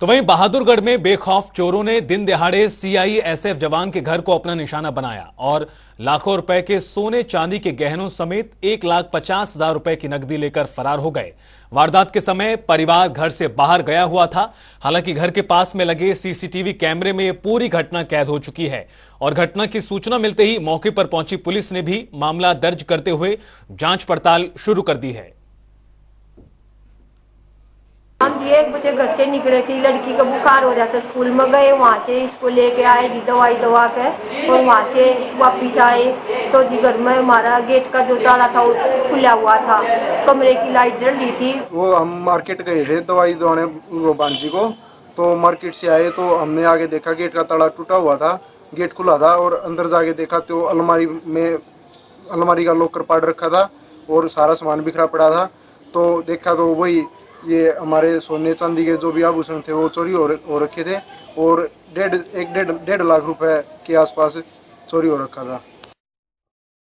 तो वहीं बहादुरगढ़ में बेखौफ चोरों ने दिन दिहाड़े सीआईएसएफ जवान के घर को अपना निशाना बनाया और लाखों रुपए के सोने चांदी के गहनों समेत एक लाख पचास हज़ार रुपए की नकदी लेकर फरार हो गए। वारदात के समय परिवार घर से बाहर गया हुआ था। हालाँकि घर के पास में लगे सीसीटीवी कैमरे में पूरी घटना कैद हो चुकी है और घटना की सूचना मिलते ही मौके पर पहुँची पुलिस ने भी मामला दर्ज करते हुए जाँच पड़ताल शुरू कर दी है। हम एक बजे घर से निकले थे, लड़की का बुखार हो रहा था स्कूल में, गए वहाँ से इसको लेके आए जी दवाई दवा के, और वहाँ से वापिस आए। तो जी घर में हमारा गेट का जो ताला था, वो खुला हुआ था। कमरे की लाइट जल रही थी। वो हम मार्केट गए थे दवाई दवाने वो बांझी को। तो मार्केट से आए तो हमने आगे देखा गेट का ताला टूटा हुआ था, गेट खुला था, और अंदर जाके देखा तो अलमारी में अलमारी का लॉकर पाड़ रखा था, और सारा सामान बिखरा पड़ा था। तो देखा तो वही ये हमारे सोने चांदी के जो भी आभूषण थे वो चोरी हो, रखे थे और डेढ़ एक डेढ़ डेढ़ लाख रुपए के आसपास चोरी हो रखा था।